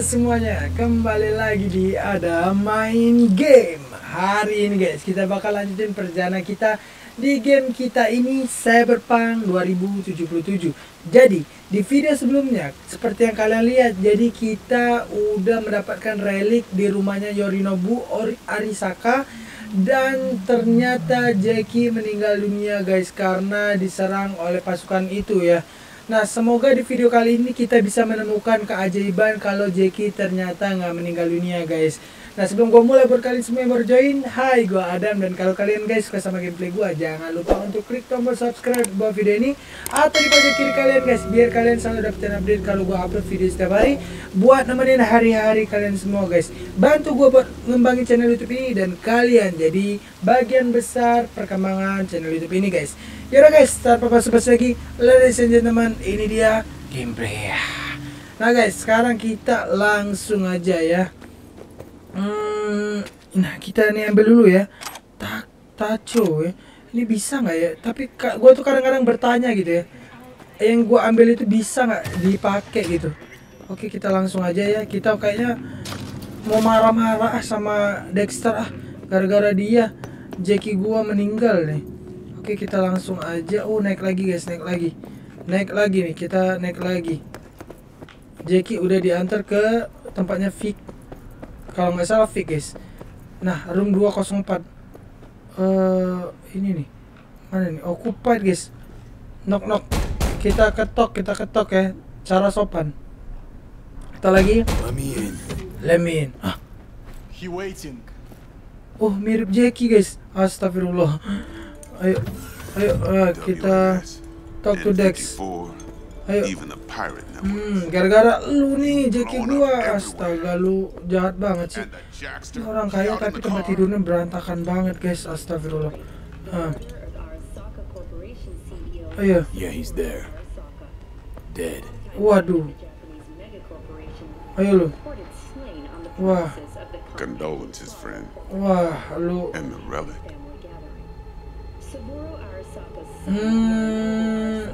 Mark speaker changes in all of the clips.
Speaker 1: semuanya, kembali lagi di Ada Main Game. Hari ini guys, kita bakal lanjutin perjalanan kita di game kita ini Cyberpunk 2077 Jadi, di video sebelumnya, seperti yang kalian lihat Jadi kita udah mendapatkan relik di rumahnya Yorinobu Ori Arisaka. Dan ternyata Jackie meninggal dunia guys karena diserang oleh pasukan itu ya Nah, semoga di video kali ini kita bisa menemukan keajaiban kalau Jackie ternyata nggak meninggal dunia, guys. Nah, sebelum gue mulai buat kalian semua yang baru join, hai, gue Adam. Dan kalau kalian guys suka sama gameplay gue, jangan lupa untuk klik tombol subscribe di bawah video ini. Atau di pojok kiri kalian guys, biar kalian selalu dapetin update kalau gue upload video setiap hari. Buat nemenin hari-hari kalian semua guys. Bantu gue buat ngembangin channel YouTube ini dan kalian jadi bagian besar perkembangan channel YouTube ini guys. Yaudah guys, tanpa basa-basi lagi, ladies and gentlemen, ini dia gameplay Nah guys, sekarang kita langsung aja ya. Hmm, nah kita nih ambil dulu ya. Tak taco ya. Ini bisa nggak ya? Tapi gue tuh kadang-kadang bertanya gitu ya. Yang gue ambil itu bisa nggak dipakai gitu? Oke kita langsung aja ya. Kita kayaknya mau marah-marah sama Dexter ah. Gara-gara dia Jackie gua meninggal nih. Oke kita langsung aja Oh naik lagi guys naik lagi Naik lagi nih kita naik lagi Jackie udah diantar ke tempatnya Vic Kalau nggak salah Vic guys. Nah room 204 uh, Ini nih. Mana nih? Occupied guys. Knock knock. Kita ketok kita ketok ya. Cara sopan. Kita lagi.
Speaker 2: Let me in.
Speaker 1: Let me in. Ah.
Speaker 2: He waiting.
Speaker 1: Oh mirip Jackie guys. Astagfirullah. Ayo, ayo uh, kita talk to Dex. Ayo. Hmm, gara-gara lu nih Jackie gua, astaga lu jahat banget sih. Ini orang kaya tapi tempat tidurnya berantakan banget guys, astagfirullah. Uh. Ayo.
Speaker 2: Yeah, he's there. Dead.
Speaker 1: Waduh. Ayo lu. Wah.
Speaker 3: Condolences, friend.
Speaker 1: Wah, lu.
Speaker 3: And the relic.
Speaker 1: Hmm.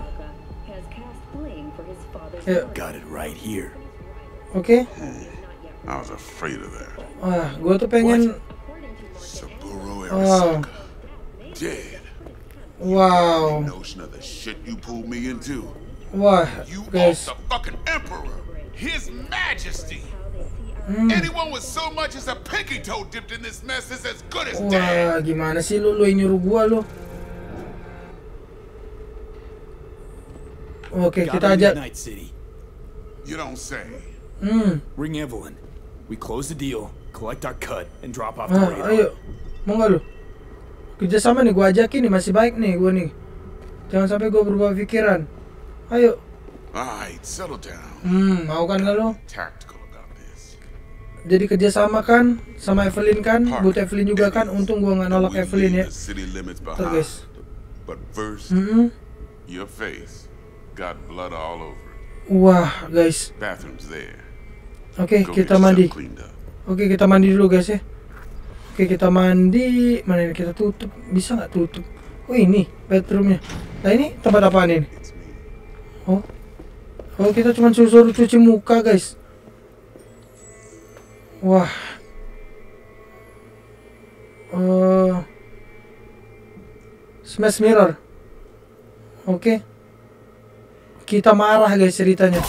Speaker 2: Yeah. Got it right here.
Speaker 1: Okay.
Speaker 3: Hmm. I was afraid of that.
Speaker 1: Wah, gue tuh pengen.
Speaker 3: Saburo Arasaka. Oh. Dead.
Speaker 1: Wow.
Speaker 3: Notion of the shit you pulled me into.
Speaker 1: Wah,
Speaker 3: you
Speaker 1: guys.
Speaker 3: the fucking emperor, his majesty. Mm. Anyone with so much as a pinky toe dipped in this mess is as good as
Speaker 1: Wah,
Speaker 3: dead.
Speaker 1: gimana sih lu lu nyuruh gua lu? Oke, okay, kita aja.
Speaker 3: You don't say.
Speaker 1: Hmm.
Speaker 2: Ring Evelyn. We close the deal, collect our cut, and drop off
Speaker 1: ah,
Speaker 2: the radar.
Speaker 1: Ayo, mau nggak lu? Kerja sama nih, gua ajakin nih, masih baik nih gua nih. Jangan sampai gua berubah pikiran. Ayo.
Speaker 3: Alright, settle down.
Speaker 1: Hmm, mau kan nggak lu?
Speaker 3: Tactical about this.
Speaker 1: Jadi kerja sama kan, sama Evelyn kan, buat Evelyn juga kan. Untung gua nggak nolak Evelyn ya. Tuh guys.
Speaker 3: But first,
Speaker 1: mm -hmm.
Speaker 3: your face got blood all over.
Speaker 1: Wah, guys. Oke, okay, kita mandi. Oke, okay, kita mandi dulu guys ya. Oke, okay, kita mandi. Mana ini kita tutup? Bisa nggak tutup? Oh ini bedroomnya. Nah ini tempat apa ini? Oh, oh kita cuma suruh cuci muka guys. Wah. Uh, smash mirror. Oke. Okay. Kita marah guys ceritanya.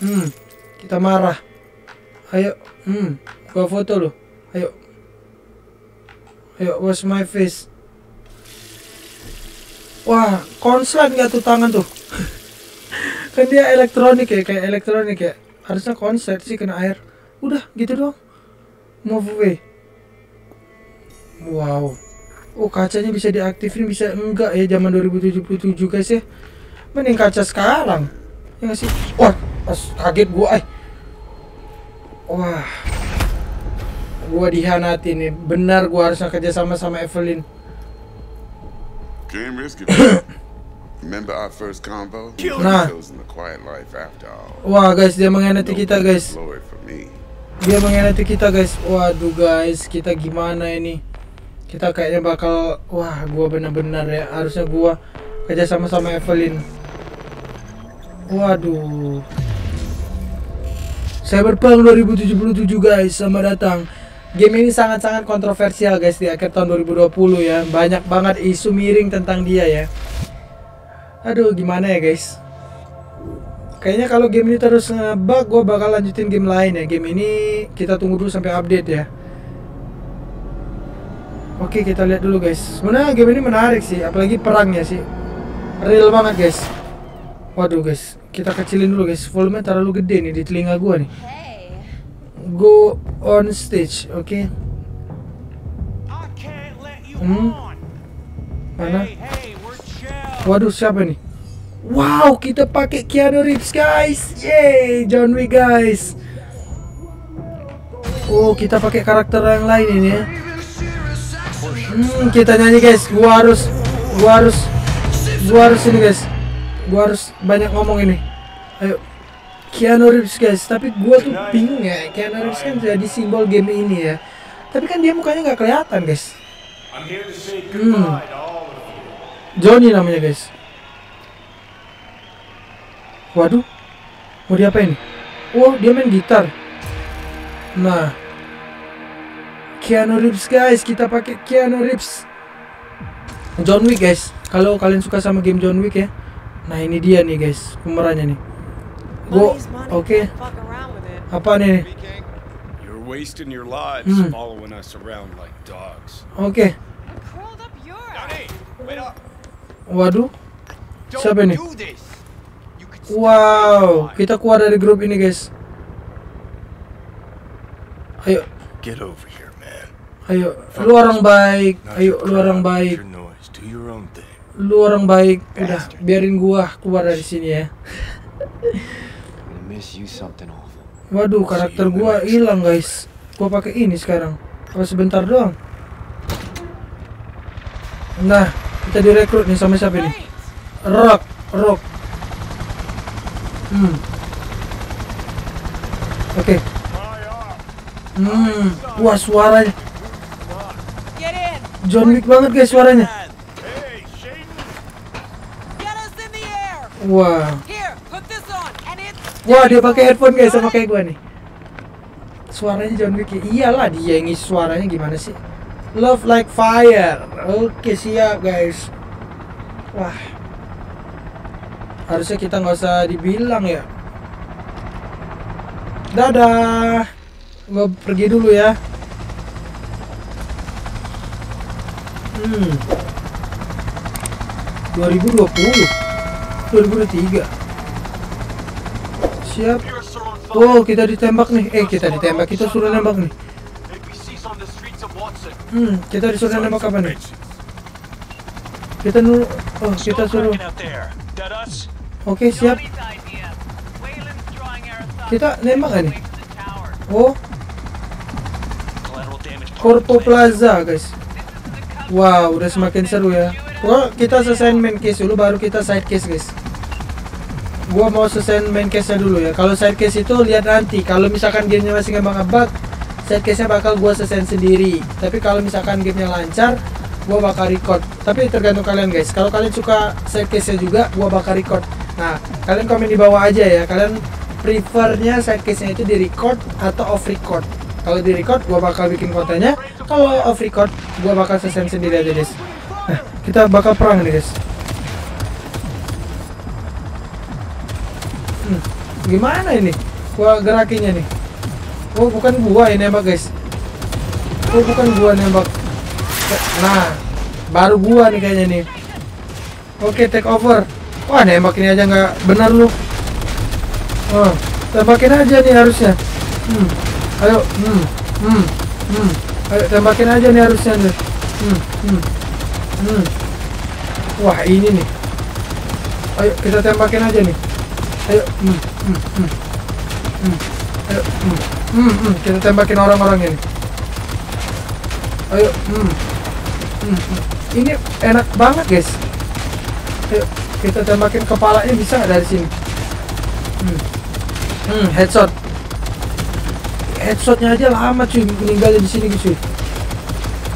Speaker 1: Hmm, kita marah. Ayo, hmm, gua foto lo. Ayo. Ayo, wash my face. Wah, konslet nggak tuh tangan tuh? kan dia elektronik ya, kayak elektronik ya. Harusnya konslet sih kena air. Udah, gitu doang. Move away. Wow. Oh, kacanya bisa diaktifin, bisa enggak ya zaman 2077 guys ya. Mending kaca sekarang. Ya gak sih? Wah, pas kaget gua ay. Wah. Gua dihianati nih. Benar gua harusnya kerja sama sama Evelyn.
Speaker 3: Game risk Remember our first convo?
Speaker 1: Nah. Wah, guys, dia mengkhianati kita, guys. Dia mengkhianati kita, guys. Waduh, guys, kita gimana ini? Kita kayaknya bakal wah, gua benar-benar ya. Harusnya gua kerja sama sama Evelyn. Waduh. Cyberpunk 2077 guys, selamat datang. Game ini sangat-sangat kontroversial guys di akhir tahun 2020 ya. Banyak banget isu miring tentang dia ya. Aduh, gimana ya guys? Kayaknya kalau game ini terus ngebug, gue bakal lanjutin game lain ya. Game ini kita tunggu dulu sampai update ya. Oke, kita lihat dulu guys. Sebenarnya game ini menarik sih, apalagi perangnya sih. Real banget guys. Waduh guys, kita kecilin dulu guys. Volume terlalu gede nih di telinga gua nih.
Speaker 4: Hey,
Speaker 1: Go on stage, oke?
Speaker 5: You
Speaker 1: Hmm? Mana? Waduh, siapa nih? Wow, kita pakai Keanu Reeves guys. Yeay, John Wick guys. Oh, kita pakai karakter yang lain ini ya. Hmm, kita nyanyi guys. Gua harus, gua harus, gua harus ini guys. Gua harus banyak ngomong ini. Ayo, Keanu Reeves guys. Tapi gua tuh bingung ya. Keanu Reeves kan jadi simbol game ini ya. Tapi kan dia mukanya nggak kelihatan guys. Hmm. Johnny namanya guys. Waduh, mau diapain? Oh, dia main gitar. Nah, Keanu Reeves guys, kita pakai Keanu Reeves. John Wick guys, kalau kalian suka sama game John Wick ya. Nah ini dia nih guys, pemerannya nih.
Speaker 4: Money.
Speaker 1: oke.
Speaker 4: It.
Speaker 1: Apa nih?
Speaker 6: You're wasting your lives
Speaker 1: Hmm.
Speaker 6: following us around like dogs.
Speaker 1: Oke,
Speaker 4: up.
Speaker 1: waduh. Siapa ini? Wow, kita keluar dari grup ini guys. Ayo,
Speaker 6: get over here, man.
Speaker 1: ayo, lu orang baik. Ayo, lu orang baik. Lu orang baik. Udah, biarin gua keluar dari sini ya.
Speaker 7: I'm gonna miss you something awful.
Speaker 1: Waduh, karakter gua hilang guys. Gua pakai ini sekarang. Apa sebentar doang? Nah, kita direkrut nih sama siapa nih? Rock, Rock. Hmm. Oke. Hmm. Wah, suaranya! John Wick banget guys suaranya.
Speaker 5: Hey, Shane.
Speaker 4: Get us in the air!
Speaker 1: Wah. Wah, dia pakai headphone guys sama kayak gua nih. Suaranya John Wick. ya. Iyalah dia yang ngisi suaranya gimana sih? Love like fire. Oke, siap guys. Wah. Harusnya kita nggak usah dibilang ya. Dadah. Gua pergi dulu ya. Hmm. 2020. 2023. Siap. Oh, kita ditembak nih. Eh, kita ditembak. Kita suruh nembak nih. Hmm, kita disuruh nembak apa nih? Kita nuru Oh, kita suruh. Oke, siap.
Speaker 4: drawing Aristocrat
Speaker 1: Kita nembak gak nih? Oh. Corpo Plaza, guys. Wow, udah semakin seru ya. Wah, kita selesai main case dulu baru kita side case, guys. Gua mau selesai main case-nya dulu ya. Kalau side case itu lihat nanti. Kalau misalkan gamenya masih nggak bug, side case-nya bakal gua selesai sendiri. Tapi kalau misalkan gamenya lancar, gua bakal record. Tapi tergantung kalian guys. Kalau kalian suka side case-nya juga, gua bakal record. Nah, kalian komen di bawah aja ya. Kalian prefernya side case-nya itu di record atau off record. Kalau di record, gua bakal bikin kontennya. Kalau off record, gua bakal selesai sendiri aja guys. Nah, kita bakal perang nih guys. Gimana ini? Gua gerakinnya nih. Oh, bukan gua yang nembak guys. Oh, bukan gua nembak. Nah, baru gua nih kayaknya nih. Oke, take over. Wah, nembak ini aja nggak benar lu. Oh, tembakin aja nih harusnya. Hmm. Ayo, hmm, hmm, hmm. Ayo tembakin aja nih harusnya nih. Hmm, hmm, hmm. Wah, ini nih. Ayo kita tembakin aja nih. Ayo, hmm, hmm, hmm. Hmm. Kita tembakin orang-orang ini. Ayo, hmm. Hmm, hmm. Ini enak banget, guys. Ayo, kita tembakin kepalanya bisa dari sini? Hmm. Hmm, headshot. Headshotnya aja lama cuy meninggalnya di sini cuy.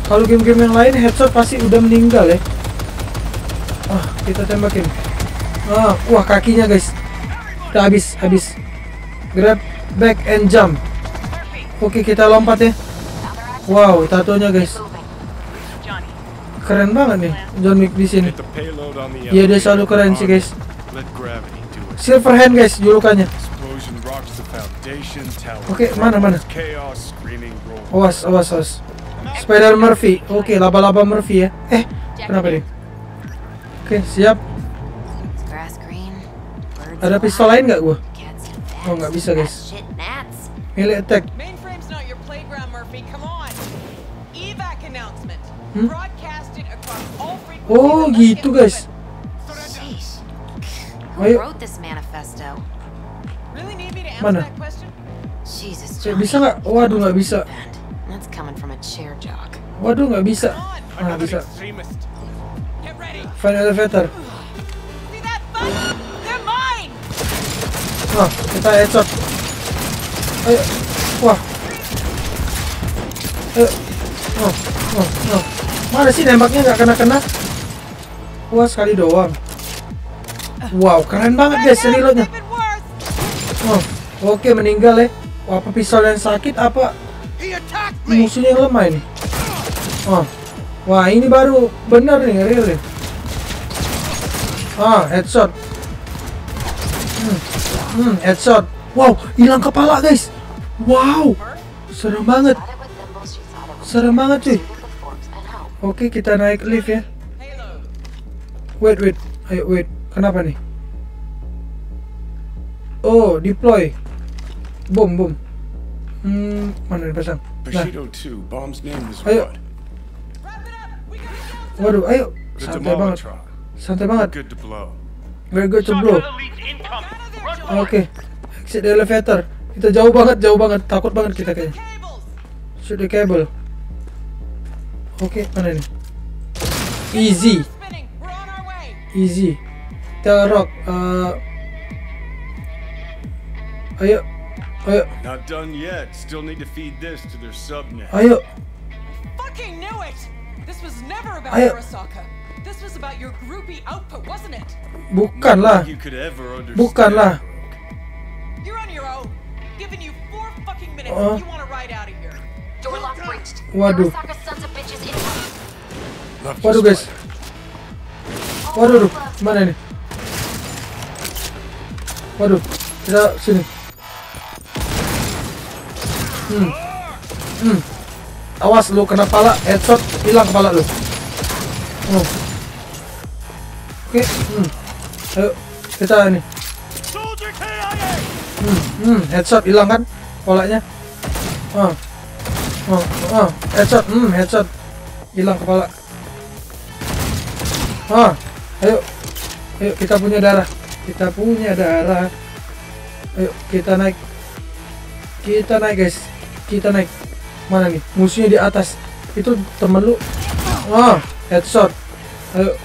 Speaker 1: Kalau game-game yang lain headshot pasti udah meninggal ya. Ah, kita tembakin. Ah, wah kakinya guys. Udah habis, habis. Grab. back and jump. Oke, kita lompat ya. Wow, tatonya guys. Keren banget nih John Wick di sini. Iya, dia selalu keren sih, guys.
Speaker 6: It.
Speaker 1: Silverhand guys julukannya. Oke, mana, mana?
Speaker 6: Roll.
Speaker 1: Awas, awas, awas. Spider Murphy. Oke, laba-laba Murphy ya. Eh, kenapa nih? Oke, siap. Ada pistol lain nggak gua? Oh, nggak bisa, guys. Melee attack. Hmm? Oh, gitu guys. Ayo. Mana? Eh,
Speaker 8: Johnny.
Speaker 1: bisa nggak? Waduh, nggak bisa. Waduh, nggak bisa. Ah, nggak bisa. Find elevator. Ah, kita headshot. Ayo. Wah. Ayo. Oh, oh, oh. Mana sih nembaknya nggak kena-kena? Wah, sekali doang. Wow, keren banget guys reloadnya. Oh, oke meninggal ya. Wah, apa pistol yang sakit apa musuhnya lemah ini? Oh, wah ini baru bener nih real nih. Ah, headshot. Hmm, hmm, headshot. Wow, hilang kepala guys. Wow, serem banget. Serem banget cuy.
Speaker 8: hope.
Speaker 1: Oke, kita naik lift ya. Wait, wait. Ayo, wait. Kenapa nih? Oh, deploy. Bom, bom. Hmm, mana dipasang? Nah,
Speaker 6: Bushido 2, bomb's name was
Speaker 1: Ayo. waduh, ayo. Santai banget. Santai banget. Very good to blow. Oke.
Speaker 5: it.
Speaker 1: Exit elevator. Kita jauh banget, jauh banget. Takut banget kita kayaknya. Shoot the cable. Oke, mana nih? Easy, easy. Tell Rock. Uh, ayo, ayo,
Speaker 6: Not done yet. Still need to feed this to their subnet.
Speaker 1: ayo.
Speaker 4: Fucking knew it. This was never about
Speaker 1: Ayo.
Speaker 4: Arasaka. This was about your groupie output, wasn't it?
Speaker 1: Bukan
Speaker 6: Not
Speaker 1: lah.
Speaker 6: like You could ever understand.
Speaker 1: Bukan lah.
Speaker 4: You're on your own. Giving you four fucking minutes
Speaker 1: Uh.
Speaker 4: if you want to ride out of here.
Speaker 8: Door lock breached.
Speaker 1: Waduh. Waduh guys. Waduh, duh. mana nih? Waduh, kita sini. Hmm. Hmm. Awas lu kena pala, headshot, hilang kepala lu. Oh. Oke, hmm. Ayo, kita ini. Hmm, hmm, headshot hilang kan kepalanya. Oh. Oh, oh, headshot, hmm, headshot. Hilang kepala. Ah, ayo. Ayo kita punya darah. Kita punya darah. Ayo kita naik. Kita naik, guys. Kita naik. Mana nih? Musuhnya di atas. Itu temen lu. Ah, headshot. Ayo.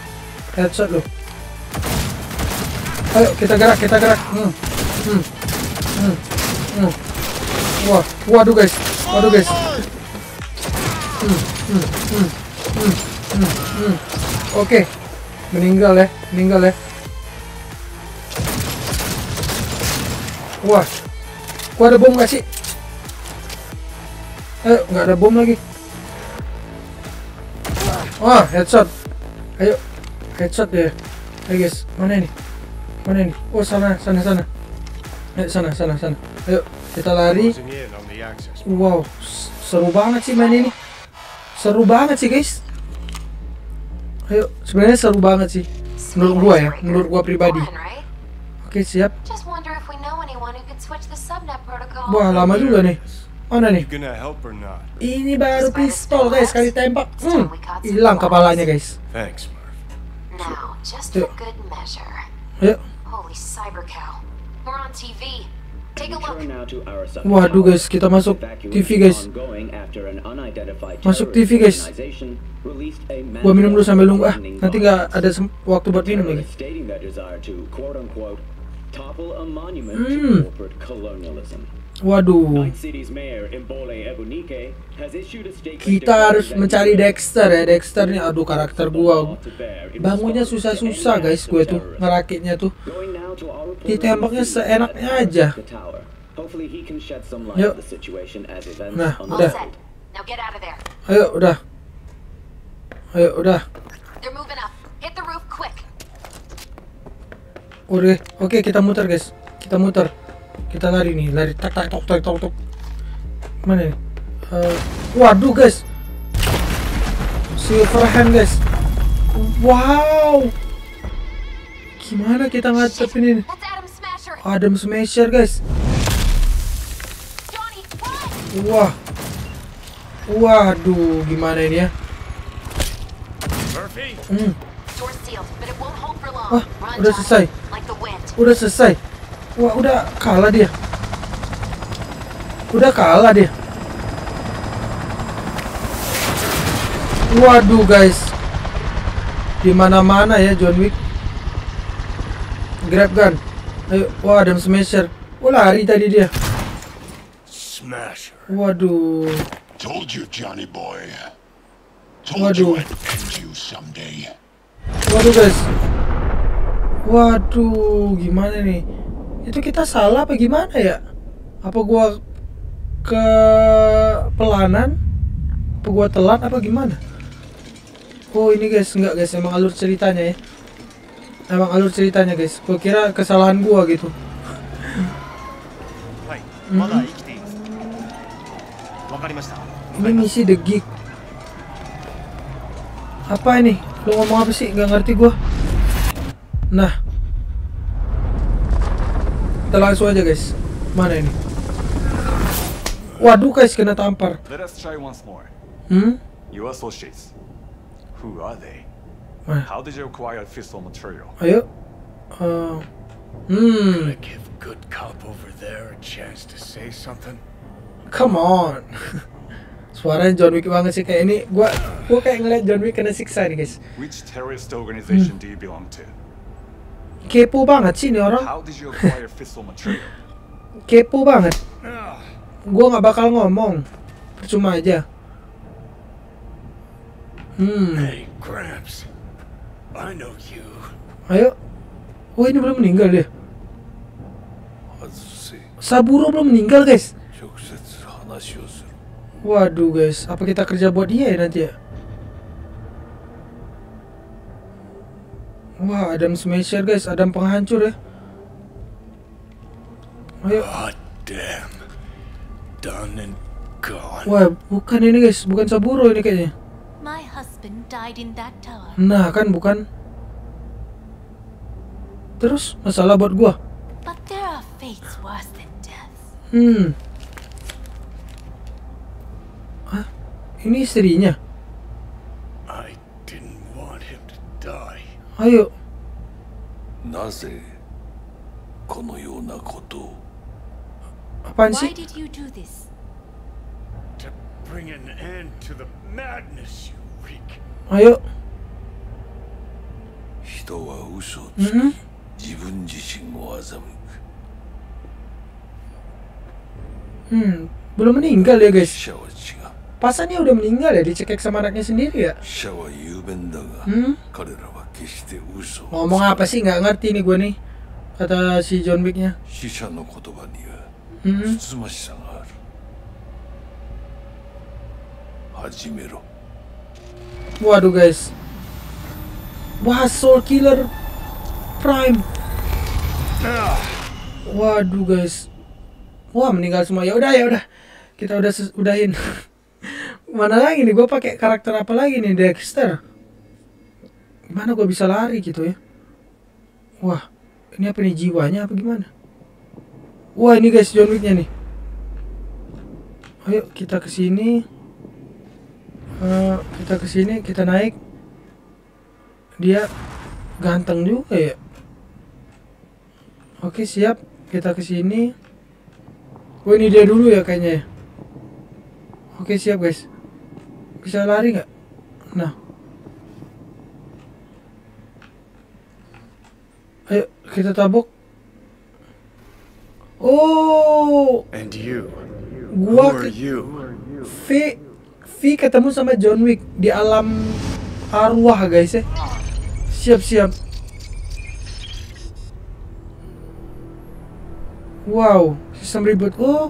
Speaker 1: Headshot lu. Ayo kita gerak, kita gerak. Hmm. Hmm. Hmm. Hmm. Wah, waduh guys. Waduh guys. Hmm. Hmm. Hmm. Hmm. Hmm. Hmm. Oke. Meninggal ya, meninggal ya. Wah. Gua ada bom gak sih? Ayo, nggak ada bom lagi. Wah, headshot. Ayo, headshot deh. Ayo guys, mana ini? Mana ini? Oh sana, sana, sana. Ayo sana, sana, sana. Ayo, kita lari. Wow, seru banget sih main ini. Seru banget sih guys. Ayo, sebenarnya seru banget sih. Menurut gua ya, menurut gua pribadi. Oke siap. Wah lama juga nih. Mana nih? Ini baru pistol guys, kali tembak. Hmm, hilang kepalanya guys.
Speaker 6: Thanks, Murph.
Speaker 8: Now, just for good measure.
Speaker 1: Ayo.
Speaker 8: Holy cyber cow. We're on TV. Take a look.
Speaker 1: Waduh guys, kita masuk TV guys. Masuk TV guys. Gua minum dulu sambil nunggu ah. Nanti nggak ada waktu buat minum lagi. Hmm. Waduh. Kita harus mencari Dexter ya. Dexter nih, aduh karakter gua. Bangunnya susah-susah guys, gue tuh ngerakitnya tuh. Ditembaknya seenaknya aja. Yuk. Nah, udah. Ayo, udah. Ayo, udah. Udah. Oke, kita muter, guys. Kita muter. Kita lari nih, lari tak tak tok tok tok tok. Mana nih? Eh, waduh, guys. Silver hand, guys. Wow. Gimana kita ngadepin ini?
Speaker 8: Adam Smasher.
Speaker 1: Guys. Wah. Waduh, gimana ini ya?
Speaker 6: Murphy?
Speaker 1: Hmm. Wah, udah selesai. Udah selesai. Wah, udah kalah dia. Udah kalah dia. Waduh, guys. Di mana-mana ya John Wick. Grab gun. Ayo, wah Adam Smasher. Oh, lari tadi dia.
Speaker 2: Smasher.
Speaker 1: Waduh.
Speaker 3: Told you, Johnny boy. Told
Speaker 1: Waduh.
Speaker 3: you I'd end you someday.
Speaker 1: Waduh guys. Waduh, gimana nih? itu kita salah apa gimana ya? Apa gua ke pelanan? Apa gua telat apa gimana? Oh ini guys enggak guys emang alur ceritanya ya. Emang alur ceritanya guys gua kira kesalahan gua gitu.
Speaker 5: -hmm.
Speaker 1: ini misi the geek. Apa ini? Lu ngomong apa sih? Nggak ngerti gua. Nah kita langsung aja guys. Mana ini? Waduh guys, kena tampar.
Speaker 6: Let us try once more.
Speaker 1: Hmm?
Speaker 6: Your associates. Who are they?
Speaker 1: Mana?
Speaker 6: How did you acquire fissile material?
Speaker 1: Ayo. Eh, hmm.
Speaker 2: Gonna give good cop over there a chance to say something?
Speaker 1: Come on. Suaranya John Wick banget sih kayak ini. Gua gua kayak ngeliat John Wick kena siksa nih guys.
Speaker 6: Which terrorist organization do you belong to?
Speaker 1: kepo banget sih nih orang kepo banget gue nggak bakal ngomong. Percuma aja. Hmm.
Speaker 2: Hey, Gramps. I know you.
Speaker 1: ayo. Wah oh, ini belum meninggal
Speaker 2: deh.
Speaker 1: Saburo belum meninggal guys. Waduh guys. Apa kita kerja buat dia ya nanti ya? Wah, Adam Smasher guys, Adam penghancur ya. Ayo.
Speaker 2: God damn. Done and gone.
Speaker 1: Wah, bukan ini guys, bukan Saburo ini kayaknya.
Speaker 9: My husband died in that tower.
Speaker 1: Nah, kan bukan. Terus masalah buat gua.
Speaker 9: But there are fates worse than death.
Speaker 1: Hmm. Hah? Ini istrinya.
Speaker 2: Die.
Speaker 1: Ayo.
Speaker 2: なぜこのようなことを
Speaker 9: Why did you do this?
Speaker 5: To bring an end to the madness, you reek.
Speaker 1: Ayo.
Speaker 2: 人は嘘をつき、
Speaker 1: Mhm.
Speaker 2: 自分自身を欺く
Speaker 1: Hmm, belum meninggal ya guys. Pasannya udah meninggal ya, dicekek sama anaknya sendiri ya. Hmm? Ngomong apa sih nggak ngerti nih gue nih kata si John Wicknya. Hmm. Waduh guys. Wah Soul Killer Prime. Waduh guys. Wah meninggal semua. Ya udah ya udah. Kita udah udahin. Mana lagi nih? Gue pakai karakter apa lagi nih Dexter? Gimana gue bisa lari gitu ya? Wah, ini apa nih jiwanya apa gimana? Wah, ini guys John Wick-nya nih. Ayo kita ke sini. Eh, kita ke sini, kita naik. Dia ganteng juga ya. Oke, siap. Kita ke sini. Oh, ini dia dulu ya kayaknya ya. Oke, siap guys. Bisa lari nggak? Nah. Ayo, kita tabok. Oh,
Speaker 6: And you?
Speaker 1: gua
Speaker 6: Who are you?
Speaker 1: V V ketemu sama John Wick di alam arwah guys ya. Siap siap. Wow, sistem reboot oh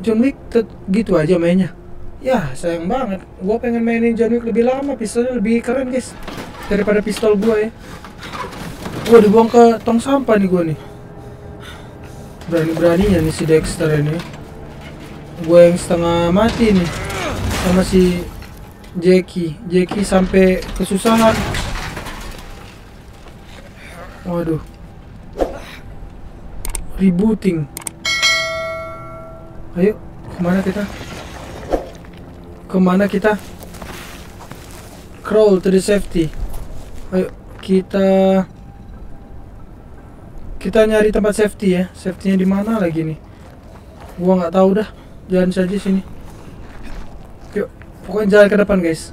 Speaker 1: John Wick tet- gitu aja mainnya ya sayang banget gua pengen mainin John Wick lebih lama pistolnya lebih keren guys daripada pistol gua ya gua dibuang ke tong sampah nih gua nih. Berani-beraninya nih si Dexter ini. Gue yang setengah mati nih sama si Jackie. Jackie sampai kesusahan. Waduh. Rebooting. Ayo ke mana kita? Ke mana kita? Crawl to the safety. Ayo kita kita nyari tempat safety ya. Safety-nya di mana lagi nih? Gua nggak tahu dah. Jalan saja sini. Yuk pokoknya jalan ke depan guys.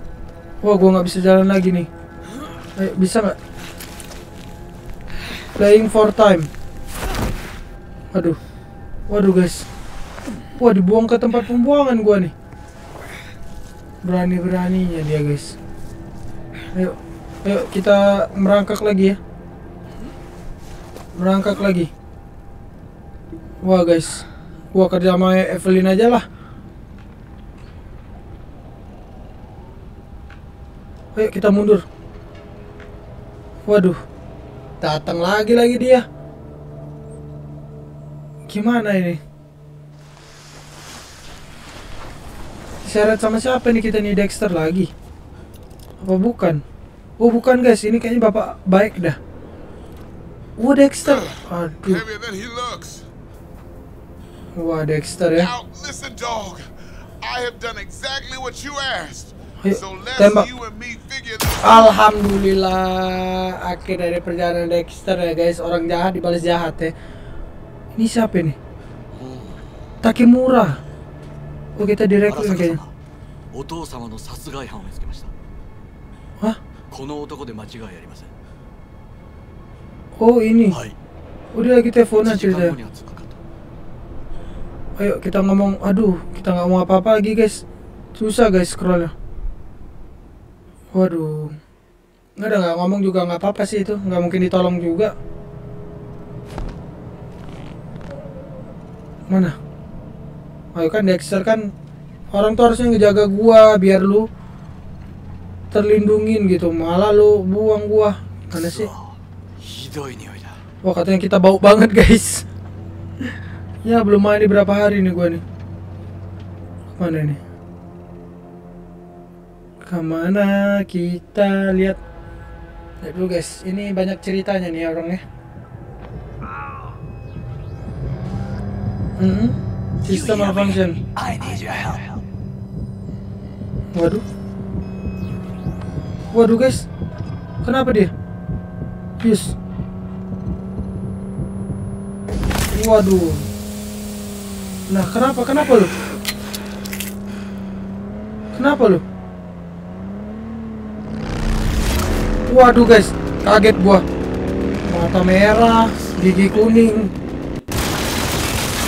Speaker 1: Wah gua nggak bisa jalan lagi nih. Ayo bisa nggak? Playing for time. Waduh. Waduh guys. Wah dibuang ke tempat pembuangan gua nih. Berani beraninya dia guys. Ayo ayo kita merangkak lagi ya merangkak lagi. Wah guys. Gua kerja sama Evelyn aja lah. Ayo kita mundur. Waduh. Datang lagi lagi dia. Gimana ini? Syarat sama siapa nih kita nih Dexter lagi? Apa bukan? Oh bukan guys. Ini kayaknya bapak baik dah Wah Dexter, aduh,
Speaker 3: Heavier than he looks.
Speaker 1: wah Dexter ya.
Speaker 3: Now, listen, dog. I have done exactly what you asked.
Speaker 1: Ayo,
Speaker 3: So let's
Speaker 1: tembak.
Speaker 3: you and me figure this
Speaker 1: Alhamdulillah akhir dari perjalanan Dexter ya guys orang jahat dibalas jahat ya ini siapa nih Takemura oh kita direkrut nih kayaknya
Speaker 10: お父様の殺害犯を見つけました
Speaker 1: あ
Speaker 10: この男で間違いありません
Speaker 1: Oh ini. Udah lagi teleponan ceritanya. Ayo kita ngomong. Aduh, kita nggak mau apa-apa lagi guys. Susah guys scrollnya. Waduh. Nggak ada nggak ngomong juga nggak apa-apa sih itu. Nggak mungkin ditolong juga. Mana? Ayo kan Dexter kan orang tuh harusnya ngejaga gua biar lu terlindungin gitu malah lu buang gua mana sih Wah katanya kita bau banget guys. Ya belum mandi berapa hari nih gua nih. Mana nih Ke mana kita lihat? Lihat dulu guys. Ini banyak ceritanya nih orangnya. Hmm. System malfunction Waduh. Waduh guys. Kenapa dia? Yes Waduh Nah kenapa kenapa lu Kenapa lu Waduh guys Kaget gua Mata merah Gigi kuning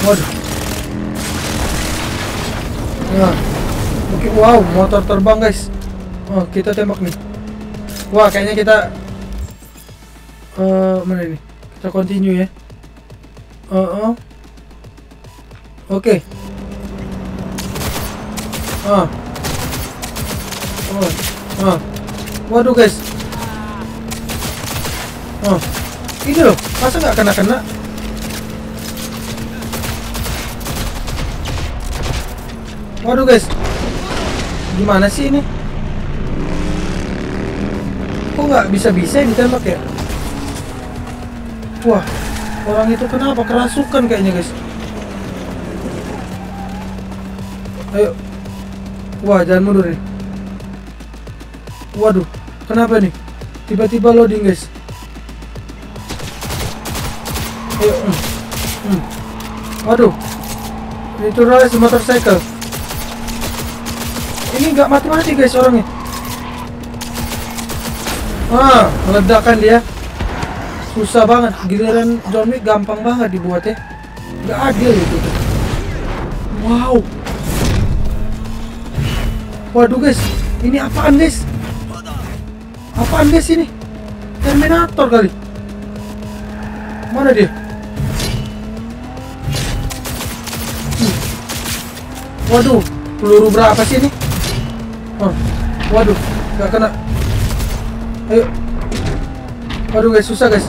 Speaker 1: Waduh Nah Oke, wow, motor terbang guys. Oh, kita tembak nih. Wah, kayaknya kita eh mana ini? Kita continue ya. Oh, oh. Oke. Ah. Oh. Ah. Waduh guys. Oh. Ini loh, masa nggak kena-kena? Waduh guys, gimana sih ini? Kok nggak bisa-bisa yang ditembak ya? Wah, orang itu kenapa kerasukan kayaknya guys? Ayo, wah jangan mundur nih. Waduh, kenapa nih? Tiba-tiba loading guys. Ayo, hmm, hmm. Waduh, itu race motorcycle. Ini nggak mati-mati guys orangnya. Ah, meledakan dia susah banget. Giliran John Wick gampang banget dibuat ya nggak adil itu. Wow. Waduh guys. Ini apaan guys? Apaan guys ini? Terminator kali. Mana dia? Hmm. Waduh. Peluru berapa sih ini? Oh. waduh. Nggak kena. Ayo. Waduh guys, susah guys.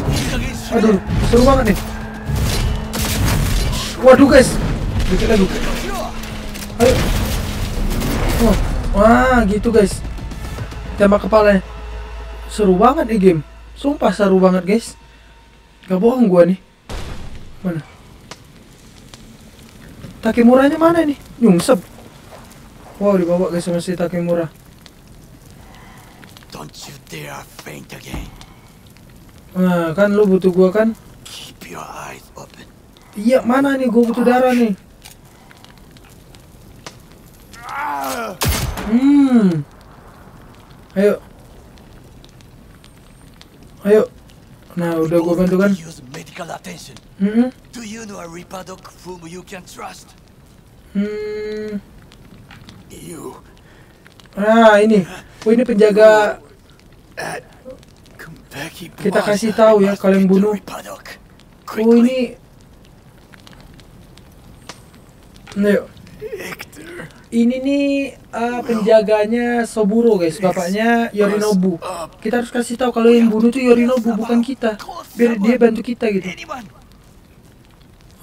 Speaker 1: Aduh, seru banget nih. Waduh guys, dikit lagi. Ayo. Oh, wah gitu guys. Tembak kepalanya. Seru banget nih game. Sumpah seru banget guys. Gak bohong gua nih. Mana? Takemuranya mana nih? Nyungsep. Wow, dibawa guys sama si Takemura.
Speaker 10: Don't you dare faint again.
Speaker 1: Nah, kan lu butuh gua kan?
Speaker 10: Keep your eyes open.
Speaker 1: Iya, mana nih? Gua butuh darah nih. Hmm. Ayo. Ayo. Nah, udah gua bantu kan?
Speaker 10: Attention.
Speaker 1: Hmm.
Speaker 10: Do you know a dog whom you can trust?
Speaker 1: Hmm.
Speaker 10: You.
Speaker 1: Ah, ini. Oh, ini penjaga kita kasih tahu ya
Speaker 10: the
Speaker 1: bunuh. Oh, ini Nih,
Speaker 10: Hector.
Speaker 1: ini nih uh, penjaganya Soburo guys, bapaknya Yorinobu. Kita harus kasih tahu kalau yang bunuh tuh Yorinobu bukan kita. Biar dia bantu kita gitu.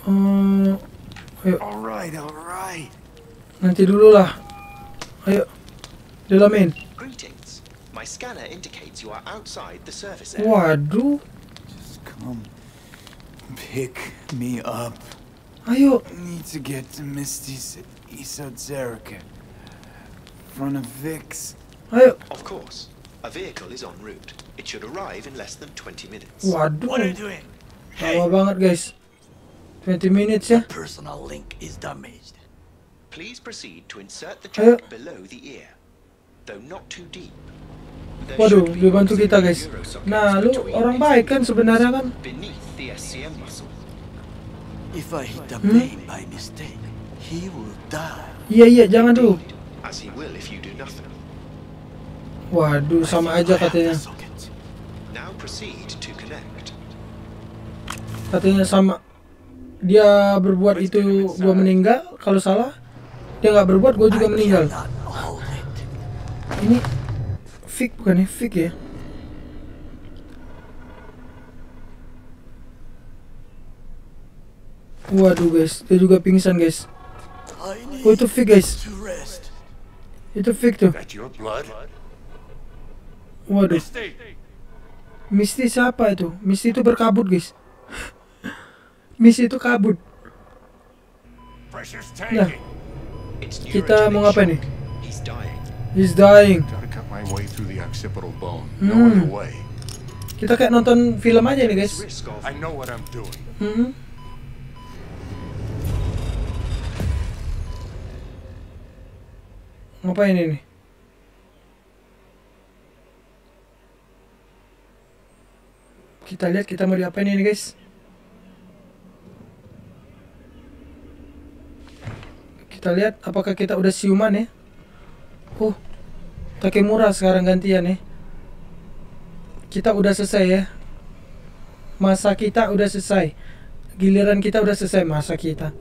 Speaker 1: Hmm, ayo, nanti dulu lah. Ayo, dalamin.
Speaker 11: Greetings. My scanner indicates you are outside the service area.
Speaker 1: Waduh,
Speaker 12: Just come pick me up.
Speaker 1: ayo.
Speaker 12: I need to get to Misty's esoterica. Front of Vic's.
Speaker 1: Ayo.
Speaker 11: Of course. A vehicle is en route. It should arrive in less than 20 minutes.
Speaker 1: Waduh.
Speaker 10: What are you doing?
Speaker 1: Lama banget guys. 20 minutes ya.
Speaker 10: Personal link is damaged.
Speaker 11: Please proceed to insert the
Speaker 1: Ayo.
Speaker 11: jack below the ear, though not too deep.
Speaker 1: Waduh,
Speaker 11: should be
Speaker 1: dia bantu kita guys. Nah, lu orang baik kan sebenarnya kan? Hmm?
Speaker 10: vein by mistake, he will die.
Speaker 1: Iya iya, jangan dulu.
Speaker 11: As he will if you do nothing.
Speaker 1: Waduh, sama aja katanya. Katanya sama. Dia berbuat itu gua meninggal. Kalau salah, dia nggak berbuat, gua juga meninggal. Ini fake bukan ya? Fake ya? Waduh guys, dia juga pingsan guys. Oh itu fake guys. Itu fake tuh. Waduh. Misty siapa itu? Misty itu berkabut guys. Misty itu kabut. Nah, kita mau ngapain nih?
Speaker 11: He's dying.
Speaker 1: He's dying.
Speaker 2: Gotta cut my way through the occipital bone.
Speaker 1: Hmm.
Speaker 2: No other way.
Speaker 1: Kita kayak nonton film aja nih guys.
Speaker 2: I know what I'm doing.
Speaker 1: Hmm. Ngapain ini? Kita lihat kita mau diapain ini guys. Kita lihat apakah kita udah siuman ya. Oh, Takemura sekarang gantian ya. Kita udah selesai ya. Masa kita udah selesai. Giliran kita udah selesai masa kita.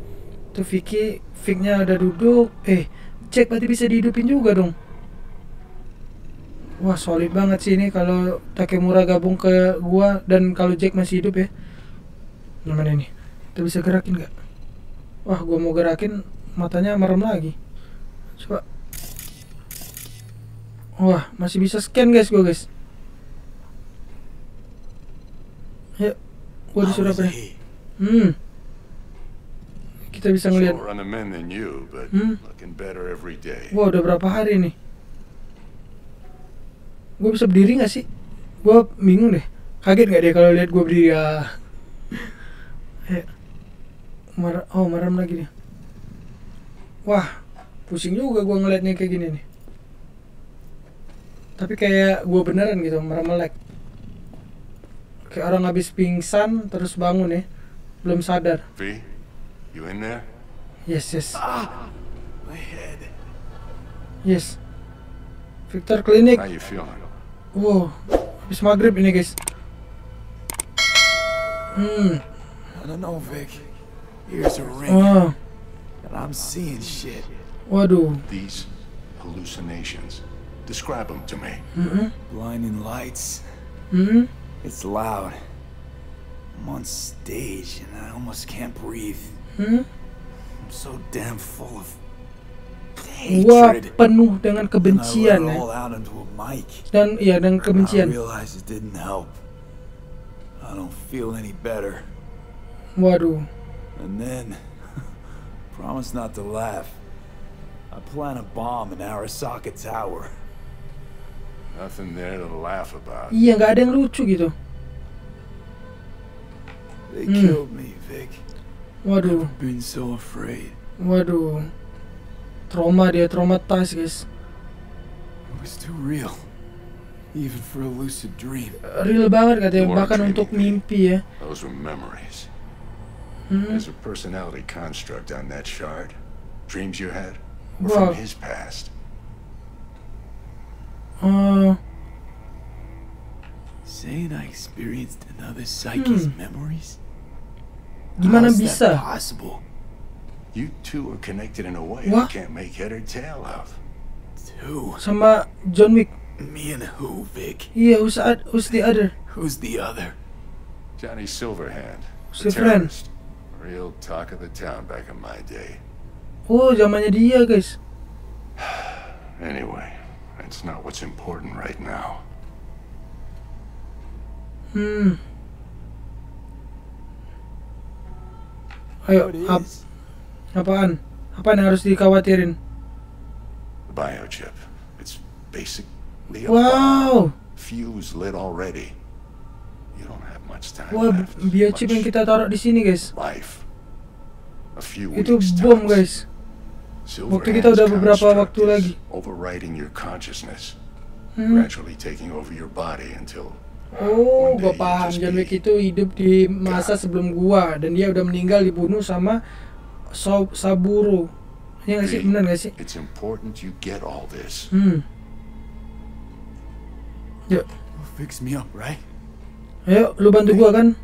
Speaker 1: Tuh Vicky, Vic-nya udah duduk. Eh, cek berarti bisa dihidupin juga dong. Wah solid banget sih ini kalau Takemura gabung ke gua dan kalau Jack masih hidup ya. Gimana ini? Kita bisa gerakin nggak? Wah gua mau gerakin matanya merem lagi. Coba. Wah masih bisa scan guys gua guys. Yuk, gua disuruh apa nih? Hmm. Kita bisa ngeliat. Hmm. Wah udah berapa hari nih? Gue bisa berdiri gak sih? Gue bingung deh. Kaget gak deh kalau lihat gue berdiri ya? Eh, Mer oh merem lagi dia. Wah, pusing juga gue ngeliatnya kayak gini nih. Tapi kayak gue beneran gitu, merem melek. Kayak orang habis pingsan terus bangun ya, belum sadar.
Speaker 2: V, you in there?
Speaker 1: Yes yes.
Speaker 12: My head.
Speaker 1: Yes. Victor Clinic.
Speaker 2: How you feeling?
Speaker 1: Wow, habis maghrib ini guys. Hmm.
Speaker 12: I don't know, Vic. Ears are ringing.
Speaker 1: Oh.
Speaker 12: And I'm seeing shit.
Speaker 1: Waduh.
Speaker 2: These hallucinations. Describe them to me.
Speaker 1: Mm-mm.
Speaker 12: Blinding lights.
Speaker 1: Hmm?
Speaker 12: It's loud. I'm on stage and I almost can't breathe.
Speaker 1: Hmm?
Speaker 12: I'm so damn full of
Speaker 1: Wah,
Speaker 12: hatred.
Speaker 1: penuh dengan
Speaker 12: And I
Speaker 1: kebencian
Speaker 12: let it
Speaker 1: ya.
Speaker 12: all out into a mic.
Speaker 1: Dan ya dengan
Speaker 12: I
Speaker 1: kebencian.
Speaker 12: realized it didn't help. I don't feel any better.
Speaker 1: Waduh.
Speaker 12: And then, promise not to laugh. I plan a bomb in Arasaka Tower.
Speaker 2: Nothing there to laugh about.
Speaker 1: Iya nggak ada yang lucu gitu.
Speaker 12: They
Speaker 1: Hmm.
Speaker 12: killed me, Vic.
Speaker 1: Waduh.
Speaker 12: I've been so afraid.
Speaker 1: Waduh. Trauma dia, traumatized guys.
Speaker 12: It was too real. Even for a lucid dream.
Speaker 1: Real banget katanya, bahkan untuk mimpi ya.
Speaker 2: Those were memories.
Speaker 1: Hmm.
Speaker 2: There's a personality construct on that shard. Dreams you had were
Speaker 1: Wow.
Speaker 2: from his past.
Speaker 1: Eh,
Speaker 12: Saying I experienced another psyche's
Speaker 1: Hmm.
Speaker 12: memories?
Speaker 1: gimana
Speaker 12: How's
Speaker 1: bisa?
Speaker 12: that possible?
Speaker 2: You two are connected in a way
Speaker 1: What?
Speaker 2: I can't make head or tail of.
Speaker 12: Two?
Speaker 1: Sama John Wick.
Speaker 12: Me and who, Vic?
Speaker 1: Yeah, who's, the- who's the other?
Speaker 12: Who's the other?
Speaker 2: Johnny Silverhand. the
Speaker 1: Silverhand.
Speaker 2: terrorist. Real talk of the town back in my day.
Speaker 1: Oh, zamannya dia guys.
Speaker 2: Anyway, that's not what's important right now.
Speaker 1: Hmm. Ayo, ap apaan? Apaan yang harus dikhawatirin?
Speaker 2: The biochip. It's basically a
Speaker 1: Wow.
Speaker 2: Fuse lit already. You don't have much time
Speaker 1: Wah,
Speaker 2: left.
Speaker 1: biochip yang kita taruh di sini guys.
Speaker 2: Life. A few
Speaker 1: Itu bom guys. Waktu kita udah beberapa waktu lagi.
Speaker 2: Overriding your consciousness.
Speaker 1: Hmm.
Speaker 2: Gradually taking over your body until
Speaker 1: Oh, gua
Speaker 2: you
Speaker 1: paham. John
Speaker 2: be
Speaker 1: Wick itu hidup di masa sebelum gua dan dia udah meninggal dibunuh sama so Saburo. Iya nggak sih? Benar nggak sih?
Speaker 2: It's important you get all this.
Speaker 1: Hmm. Yuk,
Speaker 12: fix me up, right?
Speaker 1: ayo, lu bantu gua kan?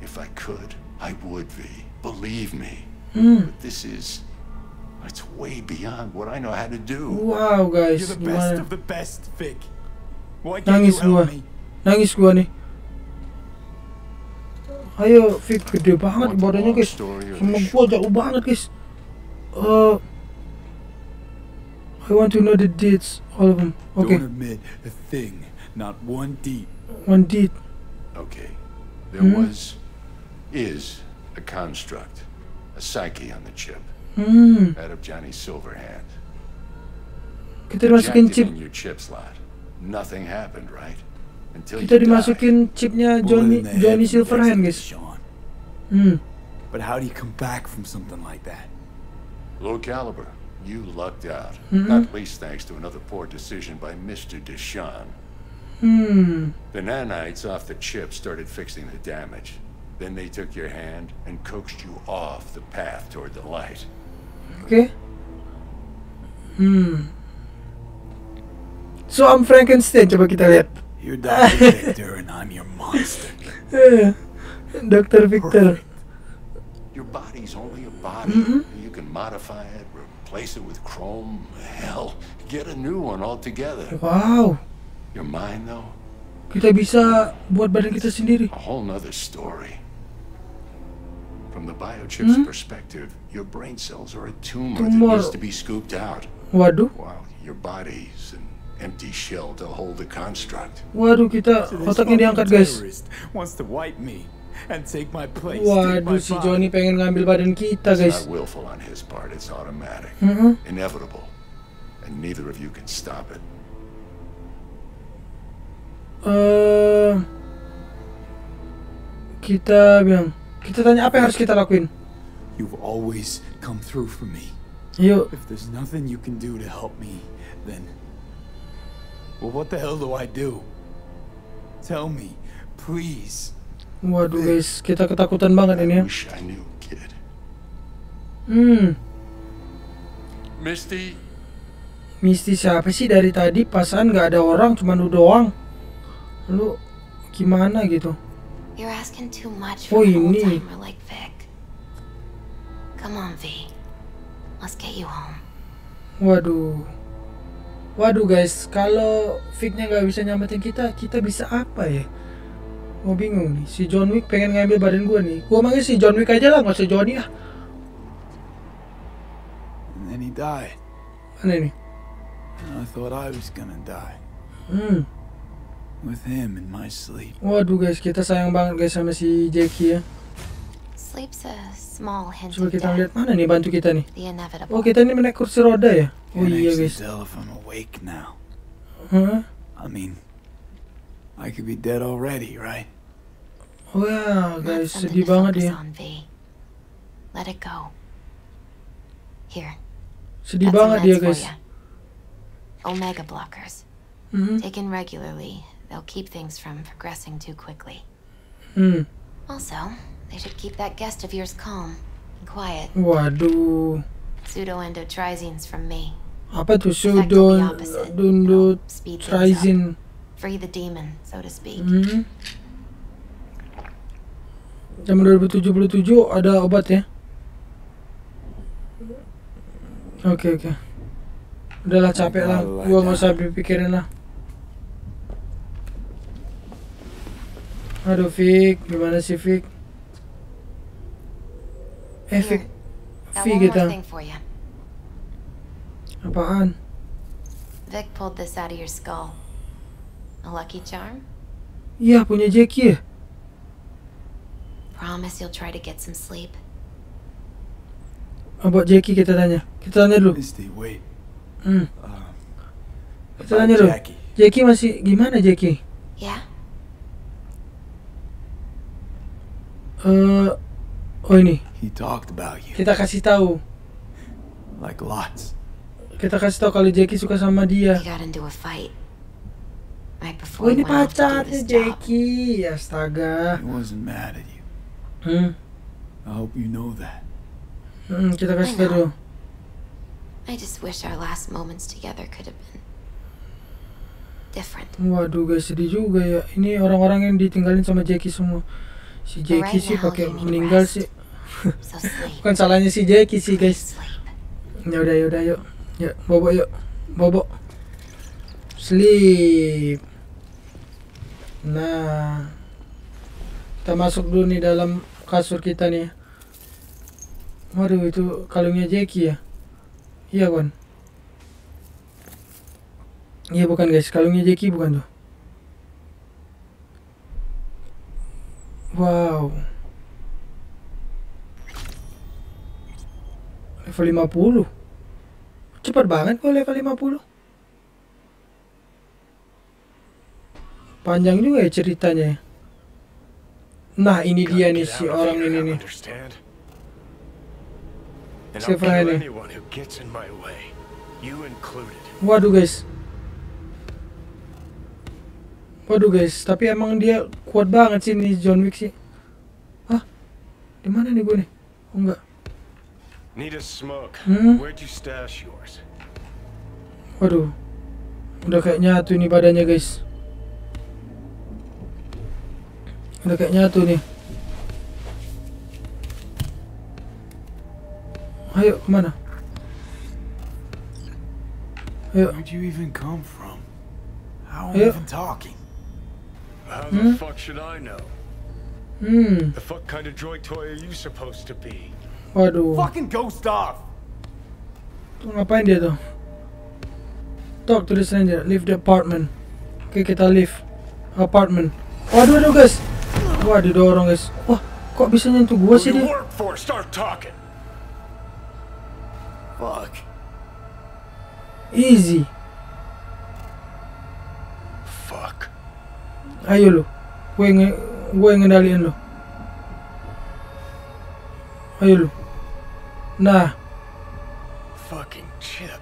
Speaker 2: If I could, I would, V. Believe me.
Speaker 1: Hmm.
Speaker 2: But this is it's way beyond what I know how to do.
Speaker 1: Wow guys,
Speaker 12: You're the best
Speaker 1: gimana?
Speaker 12: of the best, Vic. Why can't
Speaker 1: Nangis
Speaker 12: you
Speaker 1: gua.
Speaker 12: help me?
Speaker 1: Nangis gua nih. Ayo, Vic, gede banget badannya guys. Sama gua jauh banget guys. Uh, I want to know the dates, all of them. Okay,
Speaker 12: Don't admit a thing, not one deep.
Speaker 1: one date.
Speaker 2: Okay. There
Speaker 1: Hmm?
Speaker 2: was is a construct. A psyche on the chip.
Speaker 1: Hmm.
Speaker 2: That of Johnny Silverhand.
Speaker 1: Kita dimasukin chip.
Speaker 2: in your chip slot. Nothing happened, right? Until
Speaker 1: Kita
Speaker 2: you died.
Speaker 1: dimasukin chipnya Johnny
Speaker 12: Bullet in the
Speaker 1: Johnny
Speaker 12: head
Speaker 1: Silverhand
Speaker 12: makes
Speaker 1: guys.
Speaker 12: it, Sean.
Speaker 1: Hmm.
Speaker 12: But how do you come back from something like that?
Speaker 2: Low caliber. You lucked out.
Speaker 1: Mhm.
Speaker 2: Not least thanks to another poor decision by Mr. Deshawn.
Speaker 1: Hmm.
Speaker 2: The nanites off the chip started fixing the damage. Then they took your hand and coaxed you off the path toward the light.
Speaker 1: Oke. Hmm. So I'm Frankenstein. Coba kita lihat.
Speaker 12: You're Dr. Victor and I'm your monster.
Speaker 1: Dr. Victor.
Speaker 2: Your body's only a body.
Speaker 1: Mhm.
Speaker 2: You can modify it, replace it with chrome. Hell, get a new one altogether.
Speaker 1: Wow.
Speaker 2: Your mind, though,
Speaker 1: Kita bisa buat badan kita sendiri.
Speaker 2: a whole nother story. From the biochip's
Speaker 1: Mhm.
Speaker 2: perspective, your brain cells are a tumor,
Speaker 1: Tumor.
Speaker 2: that needs to be scooped out.
Speaker 1: Waduh.
Speaker 2: While your body's an empty shell to hold the construct.
Speaker 1: Waduh kita
Speaker 12: So this
Speaker 1: otaknya diangkat
Speaker 12: fucking
Speaker 1: guys.
Speaker 12: terrorist wants to wipe me and take my place. take my
Speaker 1: Waduh si. Johnny pengen ngambil badan kita
Speaker 2: It's
Speaker 1: guys.
Speaker 2: not willful on his part, it's automatic.
Speaker 1: Mhm.
Speaker 2: Inevitable. And neither of you can stop it.
Speaker 1: Eh, kita bilang, kita tanya apa yang harus kita lakuin?
Speaker 12: You've always come through for me.
Speaker 1: Yuk.
Speaker 12: If there's nothing you can do to help me, then. Well, what the hell do I do? Tell me, please.
Speaker 1: Waduh guys, kita ketakutan banget ini ya. Hmm,
Speaker 2: Misty,
Speaker 1: Misty siapa sih dari tadi? Pasan nggak ada orang, cuma lu doang. Lu gimana gitu?
Speaker 8: You're asking too much
Speaker 1: Oh,
Speaker 8: for an
Speaker 1: ini.
Speaker 8: old-timer like Vic. Come on, V. Let's get you home.
Speaker 1: Waduh. Waduh guys, kalau Vic-nya nggak bisa nyamatin kita, kita bisa apa ya? Mau bingung nih, si John Wick pengen ngambil badan gua nih. Gua manggil si John Wick aja lah, nggak usah Johnny ah.
Speaker 12: And then he died.
Speaker 1: Mana ini?
Speaker 12: And I thought I was gonna die.
Speaker 1: Hmm.
Speaker 12: With him in my sleep.
Speaker 1: Waduh guys, kita sayang banget guys sama si Jackie ya.
Speaker 8: Sleep's a small hint
Speaker 1: Coba kita lihat mana nih bantu kita nih. Oh kita ini menaik kursi roda ya? Oh iya guys.
Speaker 12: tell if I'm awake now.
Speaker 1: Hah?
Speaker 12: I mean, I could be dead already, right?
Speaker 1: Oh ya guys, sedih banget ya.
Speaker 8: Let it go. Here.
Speaker 1: Sedih banget dia
Speaker 8: for
Speaker 1: guys.
Speaker 8: ya. Omega blockers.
Speaker 1: Mhm.
Speaker 8: Taken regularly, they'll keep things from progressing too quickly.
Speaker 1: Hmm.
Speaker 8: Also, they should keep that guest of yours calm and quiet.
Speaker 1: Waduh.
Speaker 8: Pseudoendotrizines from me.
Speaker 1: Apa tuh
Speaker 8: Effect will be
Speaker 1: sudon
Speaker 8: opposite.
Speaker 1: dundut
Speaker 8: Speed things up.
Speaker 1: trizin.
Speaker 8: Free the demon, so to speak.
Speaker 1: Hmm. Zaman 2077 ada obat ya? Oke oke. Udahlah capek lah, gua nggak usah pikirin lah. Aduh Fik, gimana sih Fik? Eh Fik,
Speaker 8: Got
Speaker 1: Fik
Speaker 8: more
Speaker 1: kita. Apaan?
Speaker 8: Vic pulled this out of your skull. A lucky charm?
Speaker 1: Iya punya Jackie ya?
Speaker 8: Promise you'll try to get some sleep.
Speaker 1: Buat Jackie kita tanya. Kita tanya dulu.
Speaker 12: Misty, wait.
Speaker 1: Hmm.
Speaker 12: Uh,
Speaker 1: Kita tanya dulu.
Speaker 12: Jackie.
Speaker 1: Jackie masih gimana Jackie?
Speaker 8: Yeah?
Speaker 1: Eh, oh ini.
Speaker 12: He talked about you.
Speaker 1: Kita kasih tahu.
Speaker 12: Like lots.
Speaker 1: Kita kasih tahu kalau Jackie suka sama dia.
Speaker 8: We got into a fight. Right
Speaker 1: Oh ini pacarnya. Jackie. Astaga.
Speaker 12: He wasn't mad at you.
Speaker 1: Hmm.
Speaker 12: I hope you know that.
Speaker 1: Hmm, kita kasih tahu dulu.
Speaker 8: I just wish our last moments together could have been different.
Speaker 1: Waduh guys sedih juga ya. Ini orang-orang yang ditinggalin sama Jackie semua. Si Jackie
Speaker 8: right
Speaker 1: sih pakai meninggal sih. Bukan salahnya si Jackie sih guys. Ya udah ya udah yuk. Yuk, bobo yuk. Bobo. Sleep. Nah. Kita masuk dulu nih dalam kasur kita nih. Waduh itu kalungnya Jackie ya. Iya kan? Iya bukan guys, kalungnya Jackie bukan tuh. Wow. Level 50. Cepat banget kok level 50. Panjang juga ya ceritanya ya. Nah ini dia nih si orang ini nih.
Speaker 5: Understand? And
Speaker 1: Si
Speaker 5: I'll kill
Speaker 1: Friday.
Speaker 5: anyone who gets in my way. You included.
Speaker 1: Waduh guys. Waduh guys, tapi emang dia kuat banget sih nih John Wick sih. Hah? Di mana nih gue nih? Oh enggak.
Speaker 5: Need a smoke.
Speaker 1: Hmm?
Speaker 5: Where'd you stash yours?
Speaker 1: Waduh. Udah kayak nyatu nih badannya guys. Udah kayak nyatu nih. Ayo ke mana? Ayo.
Speaker 12: Where'd you even come from? How are
Speaker 1: Yeah.
Speaker 12: we even talking?
Speaker 5: How
Speaker 1: Hmm?
Speaker 5: the fuck should I know?
Speaker 1: Hmm.
Speaker 5: The fuck kind of droid toy are you supposed to be?
Speaker 1: Waduh.
Speaker 10: Fucking ghost off!
Speaker 1: Tuh, ngapain dia tuh? Talk to the stranger. Leave the apartment. Oke kita leave apartment. Waduh, waduh guys. Wah didorong guys. Wah kok bisa nyentuh gua sih dia?
Speaker 5: work for? Start talking.
Speaker 10: Fuck.
Speaker 1: Easy. Ayo lu. Gue nge gue yang ngendaliin lu. Ayo lu. Nah,
Speaker 5: Fucking chip.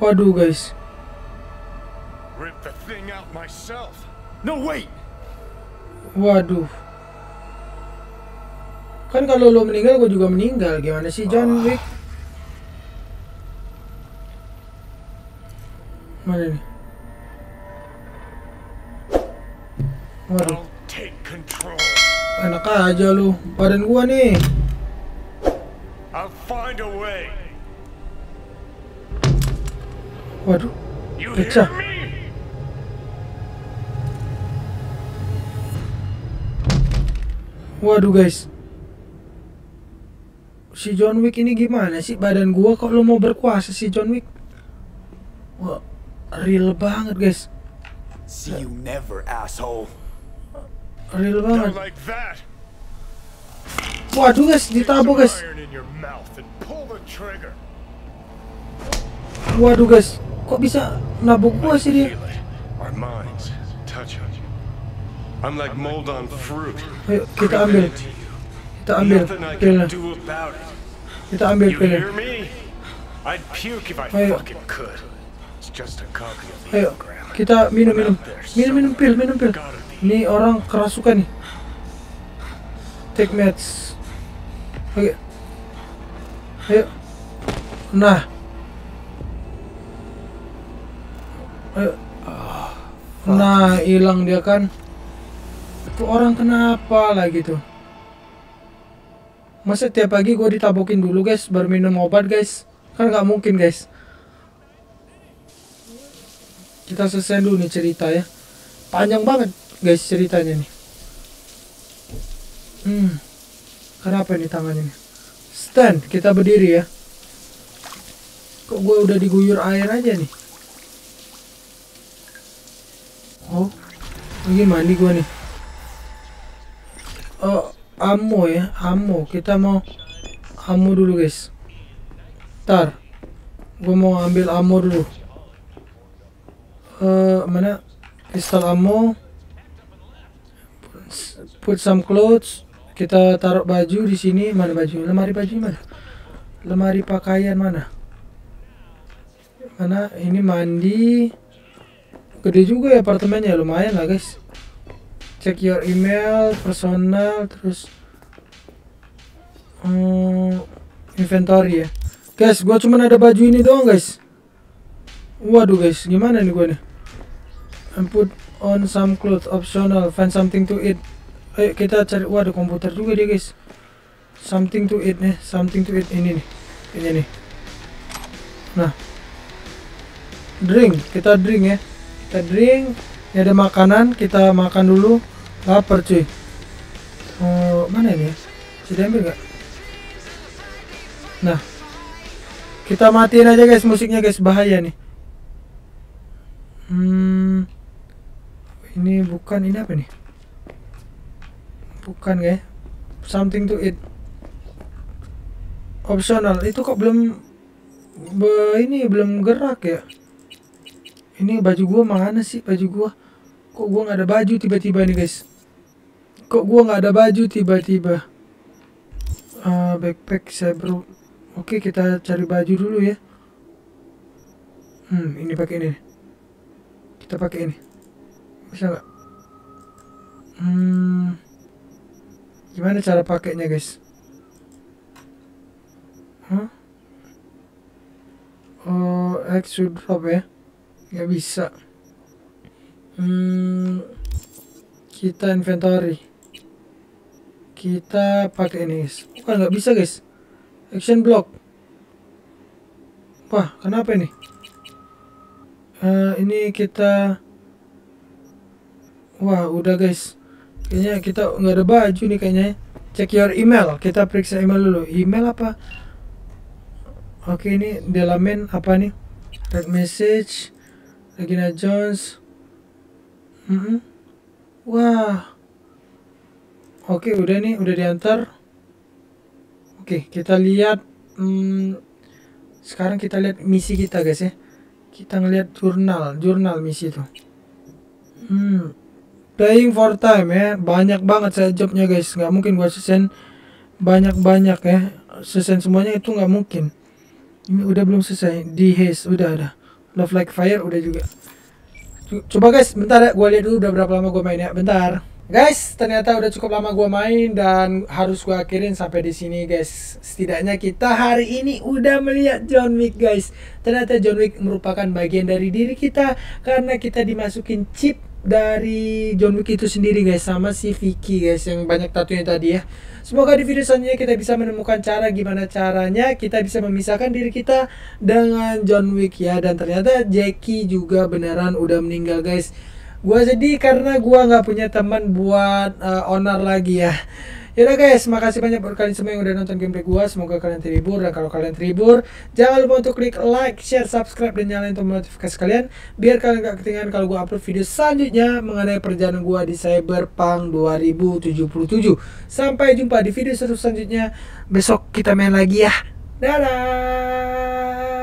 Speaker 1: waduh guys.
Speaker 5: Rip the thing out myself.
Speaker 10: No, wait!
Speaker 1: Waduh. Kan kalau lo meninggal gue juga meninggal. Gimana sih John Wick? Mana nih? Waduh, enak aja lu. Badan gua nih.
Speaker 5: I'll find a way.
Speaker 1: Waduh, pecah. Waduh guys. Si John Wick ini gimana sih badan gua kok lu mau berkuasa si John Wick? Wah, real banget guys.
Speaker 12: See you never, asshole.
Speaker 1: Real banget.
Speaker 5: like that.
Speaker 1: Waduh guys, ditabok guys. Waduh guys, kok bisa nabok gua sih dia?
Speaker 6: Our minds touch on you. I'm like mold on fruit.
Speaker 1: Ayo kita ambil. Kita ambil pilnya. Kita ambil pilnya.
Speaker 5: hear me? I'd puke if I
Speaker 1: Ayo.
Speaker 5: fucking could. It's just a copy of the
Speaker 1: Ayo, kita minum minum. Minum minum pil, minum pil. Ini orang kerasukan nih. Take meds. Oke. Ayo. Nah. Ayo. Nah, hilang dia kan. Tuh orang kenapa lagi tuh? Masa tiap pagi gue ditabokin dulu guys, baru minum obat guys? Kan nggak mungkin guys. Kita selesai dulu nih cerita ya. Panjang banget guys ceritanya nih. Hmm. Kenapa ini tangannya nih? Stand, kita berdiri ya. Kok gue udah diguyur air aja nih? Oh, lagi mandi gue nih. Oh, ammo ya, ammo. Kita mau ammo dulu guys. Ntar, gue mau ambil ammo dulu. Eh, mana? Pistol ammo. Put some clothes. Kita taruh baju di sini. Mana baju? Lemari baju mana? Lemari pakaian mana? Mana? Ini mandi. Gede juga ya apartemennya, lumayan lah guys. Check your email, personal, terus hmm, inventory ya. Guys, gua cuman ada baju ini doang guys. Waduh guys, gimana nih gua nih? And put on some clothes optional, find something to eat. Ayo kita cari, waduh komputer juga dia guys. Something to eat nih, something to eat ini nih, ini nih. Nah, drink, kita drink ya. Kita drink, ini ada makanan, kita makan dulu. Lapar cuy. Oh, mana ini ya? Bisa diambil nggak? Nah, kita matiin aja guys musiknya guys, bahaya nih. Hmm, ini bukan ini apa nih? Bukan ya? Something to eat. Optional. Itu kok belum be, ini belum gerak ya? Ini baju gua mana sih baju gua? Kok gua nggak ada baju tiba-tiba nih guys? Kok gua nggak ada baju tiba-tiba? Ah, backpack saya bro. Oke kita cari baju dulu ya. Hmm ini pakai ini. Kita pakai ini. Bisa nggak? Hmm, gimana cara pakainya guys? Hah? Oh, X should drop ya? Nggak bisa. Hmm, kita inventory. Kita pakai ini guys. Wah nggak bisa guys. Action block. Wah kenapa ini? Eh, ini kita. Wah udah guys. Kayaknya kita nggak ada baju nih kayaknya. Check your email. Kita periksa email dulu. Email apa? Oke ini dalamin apa nih? Red message. Regina Jones. Mm-mm. Wah. Oke, udah nih, udah diantar. Oke, kita lihat. Hmm, sekarang kita lihat misi kita, guys ya. Kita ngelihat jurnal, jurnal misi itu. Hmm, playing for time ya, banyak banget saya jobnya guys. Nggak mungkin gua sesen banyak-banyak ya. Sesen semuanya itu nggak mungkin. Ini udah belum selesai. Di haze udah ada. Love like fire udah juga. Coba guys, bentar ya, gue lihat dulu udah berapa lama gue main ya. Bentar. Guys, ternyata udah cukup lama gue main dan harus gue akhirin sampai di sini guys. Setidaknya kita hari ini udah melihat John Wick guys. Ternyata John Wick merupakan bagian dari diri kita karena kita dimasukin chip dari John Wick itu sendiri guys sama si Vicky guys yang banyak tatunya tadi ya. Semoga di video selanjutnya kita bisa menemukan cara gimana caranya kita bisa memisahkan diri kita dengan John Wick ya dan ternyata Jackie juga beneran udah meninggal guys. Gua sedih karena gua nggak punya teman buat uh, honor lagi ya. Yaudah guys, makasih banyak buat kalian semua yang udah nonton gameplay gua. Semoga kalian terhibur dan kalau kalian terhibur, jangan lupa untuk klik like, share, subscribe dan nyalain tombol notifikasi kalian biar kalian gak ketinggalan kalau gua upload video selanjutnya mengenai perjalanan gua di Cyberpunk 2077. Sampai jumpa di video selanjutnya. Besok kita main lagi ya. Dadah.